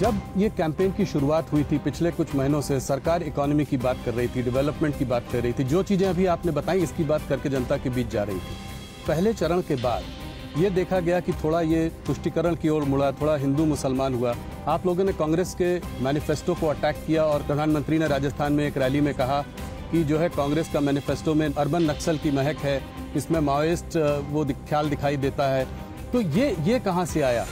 जब ये कैंपेन की शुरुआत हुई थी, पिछले कुछ महीनों से सरकार इकोनॉमी की बात कर रही थी डेवलपमेंट की बात कर रही थी, जो चीज़ें अभी आपने बताई, इसकी बात करके जनता के बीच जा रही थी। पहले चरण के बाद ये देखा गया कि थोड़ा ये तुष्टिकरण की ओर मुड़ा, थोड़ा हिंदू मुसलमान हुआ। आप लोगों ने कांग्रेस के मैनिफेस्टो को अटैक किया और प्रधानमंत्री ने राजस्थान में एक रैली में कहा कि जो है कांग्रेस का मैनिफेस्टो में अर्बन नक्सल की महक है, इसमें माओइस्ट वो ख्याल दिखाई देता है। तो ये ये कहाँ से आया?